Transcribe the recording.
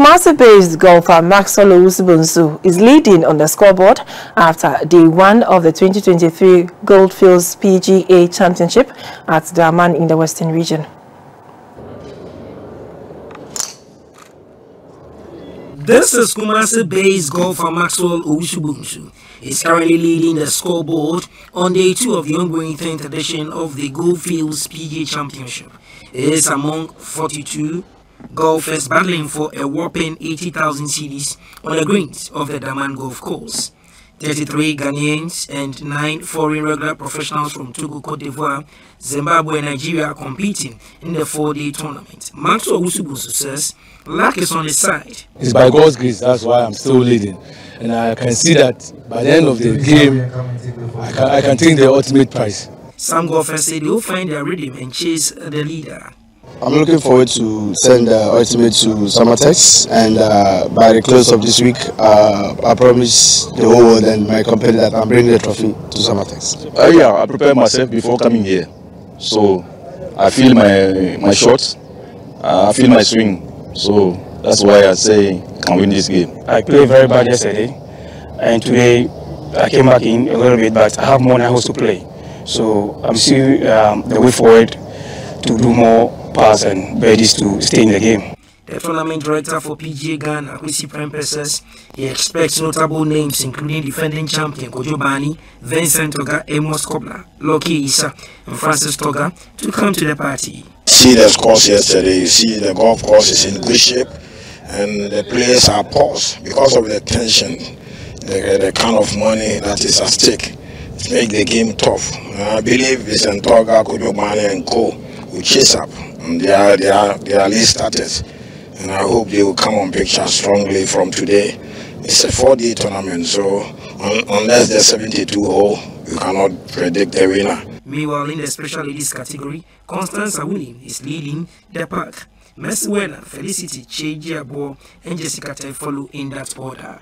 Kumasi-based golfer Maxwell Owusu-Bonsu is leading on the scoreboard after day one of the 2023 Goldfields PGA Championship at Damang in the Western region. This is Kumasi-based golfer Maxwell Owusu-Bonsu. He's currently leading the scoreboard on day two of the ongoing 10th edition of the Goldfields PGA Championship. He is among 42 golfers battling for a whopping 80,000 cedis on the greens of the Damang Golf Course. 33 Ghanaians and 9 foreign regular professionals from Togo, Cote d'Ivoire, Zimbabwe and Nigeria are competing in the four-day tournament. Maxwell Owusu-Bonsu says luck is on his side. It's by God's grace, that's why I'm still leading. And I can see that by the end of the game, I can, I can take the ultimate prize. Some golfers say they will find their rhythm and chase the leader. I'm looking forward to send the uh, ultimate to Summertex and uh, by the close of this week uh, I promise the whole world and my company that I'm bringing the trophy to Summertex. Uh, yeah, I prepared myself before coming here. So I feel my my shots, uh, I feel my swing. So that's why I say I can win this game. I played very bad yesterday and today I came back in a little bit but I have more than to play. So I'm still um, the way forward to do more pass and birdies to stay in the game. The tournament director for PGA Ghana, Kwesi Prempeh, says he expects notable names including defending champion Kojo Bani, Vincent Toga, Amos Kobla, Loki Issa, and Francis Toga to come to the party. See the scores yesterday, you see the golf course is in good shape and the players are paused because of the tension, the, the kind of money that is at stake. It makes the game tough. I believe Vincent Toga, Kojo Bani and co will chase up. Um, they are, they are, they are least starters. And I hope they will come on picture strongly from today. It's a four-day tournament, so un unless there's 72 hole, you cannot predict the winner. Meanwhile, in the special ladies category, Constance Awuni is leading the pack. Mercy Felicity Chejiabo, and Jessica follow in that order.